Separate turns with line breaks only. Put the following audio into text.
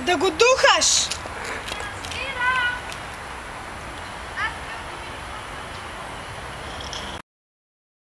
Да го духаш!